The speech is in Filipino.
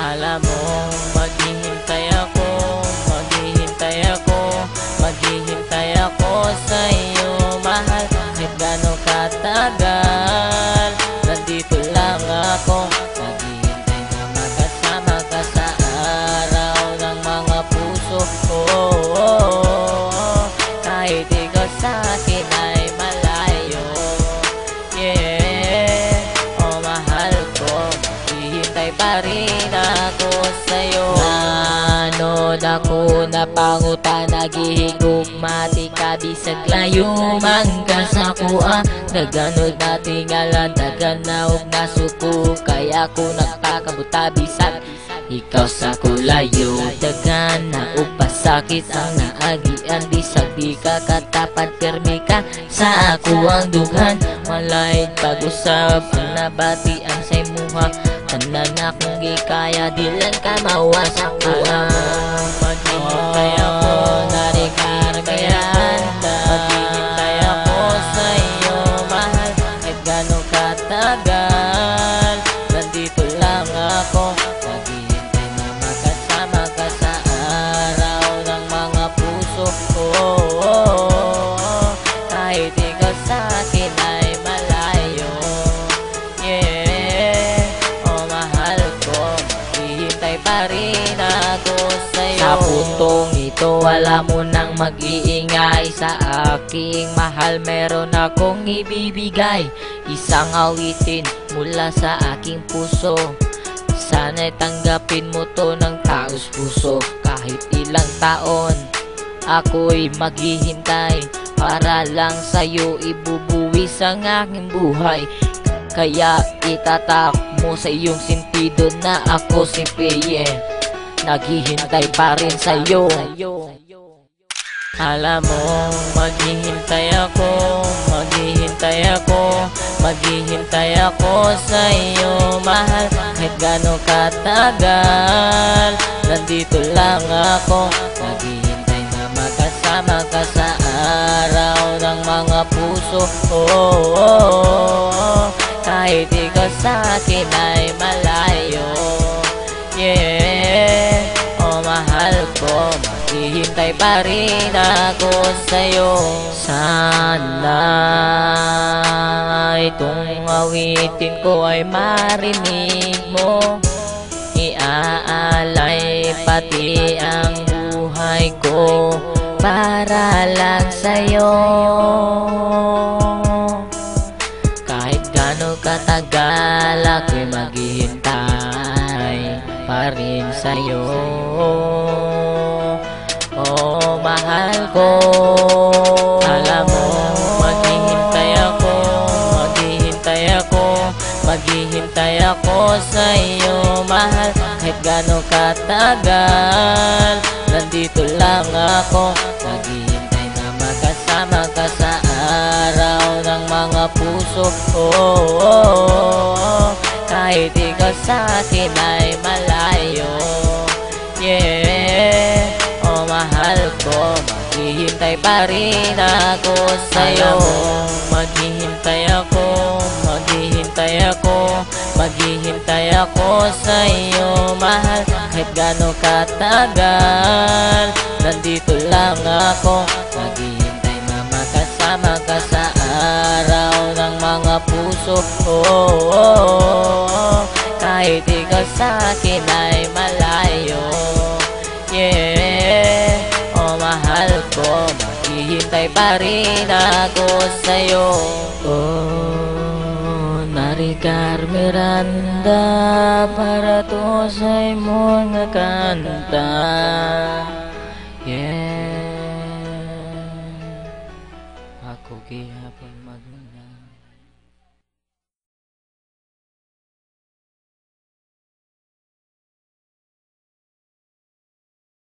Alam mo, maghihintay ako, maghihintay ako, maghihintay ako sa iyo, mahal, kahit gano'ng katagal. Nandito lang ako, naghihintay na makasama ka sa araw ng mga puso. Oh. Kahit ikaw sa akin ay ako sa'yo. Nanood ako na panguta, naghihigugmati ka, bisag layo man ka sa kuha. Naganod na tingala, dagan na og nasuko, kaya ko nagpakabuta, bisag ikaw sa kulayo Dagan na upasakit ang naagian Bisag di ka katapat Permi ka sa ako ang dughan Malay pag-usap Ang nabatian sa imuha Tanan akong gikaya Dilan ka mawa sa kuha Maghihintay ako Narikar kaya Maghihintay ako sa iyo Mahal. Kahit gano'ng katagal Nandito lang ako. Naghihintay na makasama ka sa araw ng mga puso ko. Kahit ikaw sa akin ay Sa puntong ito wala mo nang mag-iingay. Sa aking mahal meron akong ibibigay. Isang awitin mula sa aking puso. Sana'y tanggapin mo to ng taos puso. Kahit ilang taon Ako'y maghihintay. Para lang sa'yo ibubuwis ang aking buhay. Kaya itatak mo sa iyong sentido na ako si Peye Naghihintay pa rin sa'yo alam mo, maghihintay ako, maghihintay ako, maghihintay ako sa iyo, mahal, kahit gano'ng katagal. Nandito lang ako, naghihintay na makasama ka sa araw ng mga puso. Oh. Kahit ikaw sa akin ay malayo. Yeah, oh mahal ko, maghihintay pa rin ako sa'yo. Sana itong awitin ko ay marinig mo. Iaalay pati ang buhay ko para lang sa'yo. Kahit gano'ng katagal sa'yo. Oh, mahal ko. Alam mo, maghihintay ako Maghihintay ako Maghihintay ako sa iyo Mahal, kahit gano'ng katagal Nandito lang ako. Naghihintay na makasama ka sa araw ng mga puso oh, oh, oh. Kahit ikaw sa akin ay malayo Maghihintay pa rin ako sa'yo. Maghihintay ako, maghihintay ako Maghihintay ako sa iyo Mahal, kahit gano'ng katagal Nandito lang ako. Maghihintay na makasama ka sa araw ng mga puso. Oh, oh, oh. Kahit ikaw sa akin ay ko Maghihintay pa rin ako sa'yo. Oh, Maricar Miranda Para to sa imong nga kanta Yeah. Ako gihapon magnanang